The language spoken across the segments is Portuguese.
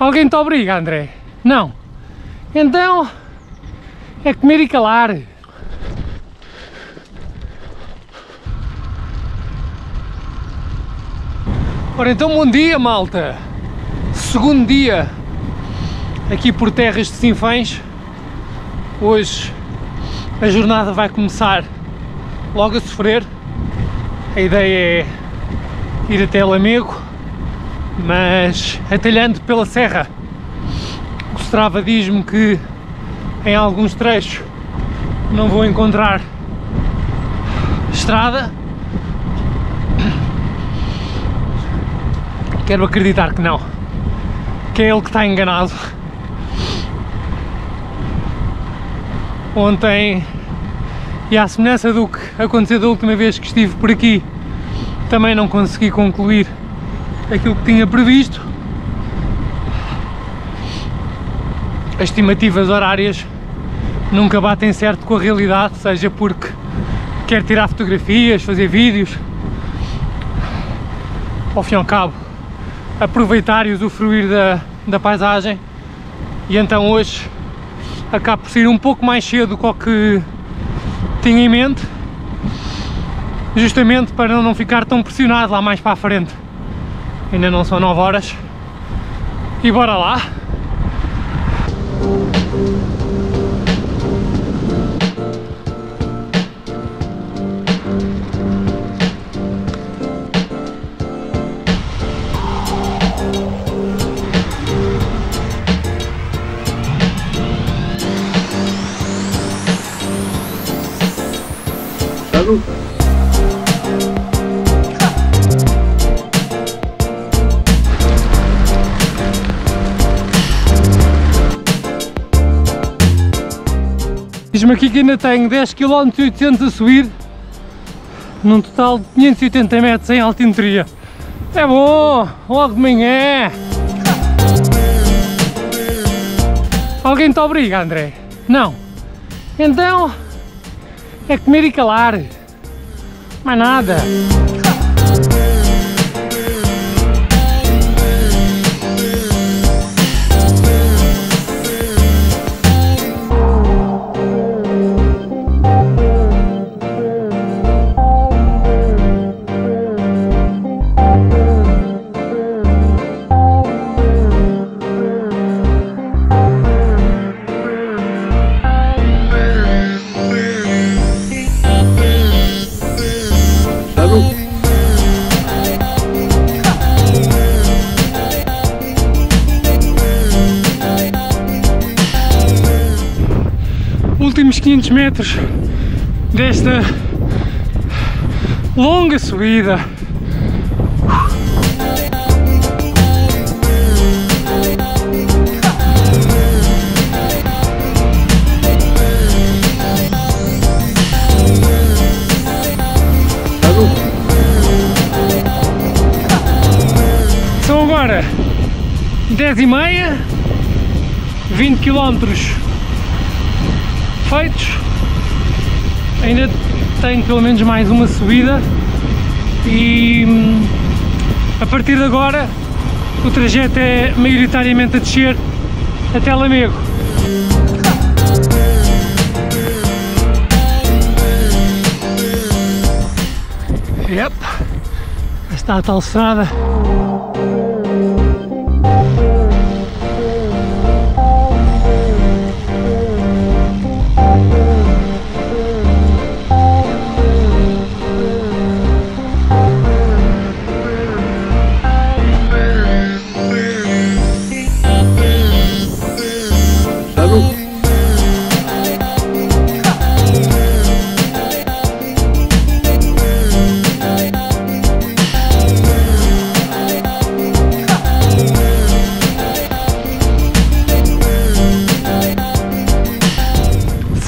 Alguém te obriga, André? Não. Então, é comer e calar. Ora então, bom dia, malta. Segundo dia aqui por terras de Sinfãs. Hoje a jornada vai começar logo a sofrer. A ideia é ir até Lamego, mas atalhando pela serra. O Strava diz-me que em alguns trechos não vou encontrar estrada. Quero acreditar que não, que é ele que está enganado. Ontem, e à semelhança do que aconteceu da última vez que estive por aqui, também não consegui concluir aquilo que tinha previsto. As estimativas horárias nunca batem certo com a realidade, seja porque quer tirar fotografias, fazer vídeos, ao fim e ao cabo, aproveitar e usufruir da, da paisagem. E então hoje acabo por sair um pouco mais cedo do que o que tinha em mente, justamente para não ficar tão pressionado lá mais para a frente. Ainda não são 9 horas. E bora lá! Diz-me aqui que ainda tenho 10 km 800 a subir num total de 580 metros em altimetria. É bom, logo de manhã. Alguém te obriga, André? Não. Então, é comer e calar. Mais nada. Últimos 500 metros desta longa subida. São agora 10 e meia, 20 quilómetros feitos. Ainda tenho pelo menos mais uma subida. E hum, a partir de agora o trajeto é maioritariamente a descer até Lamego. Yep, está a tal estrada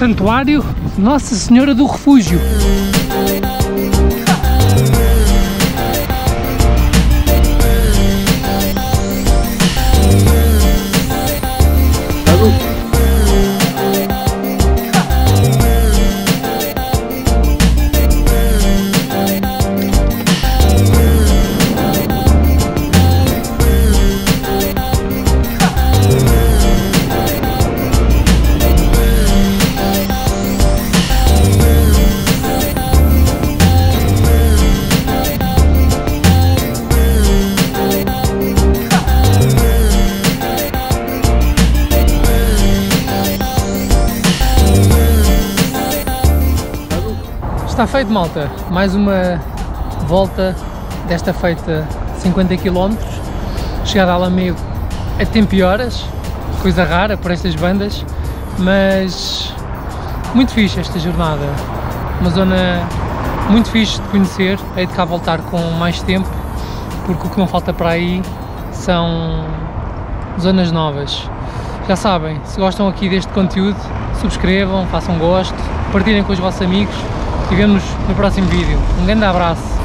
Santuário Nossa Senhora do Refúgio. Está feito, malta. Mais uma volta desta feita 50 km. Chegada a Lamego a tempo e horas, coisa rara por estas bandas, mas muito fixe esta jornada. Uma zona muito fixe de conhecer. Hei de cá voltar com mais tempo, porque o que não falta para aí são zonas novas. Já sabem, se gostam aqui deste conteúdo, subscrevam, façam gosto, partilhem com os vossos amigos e vemos no próximo vídeo. Um grande abraço!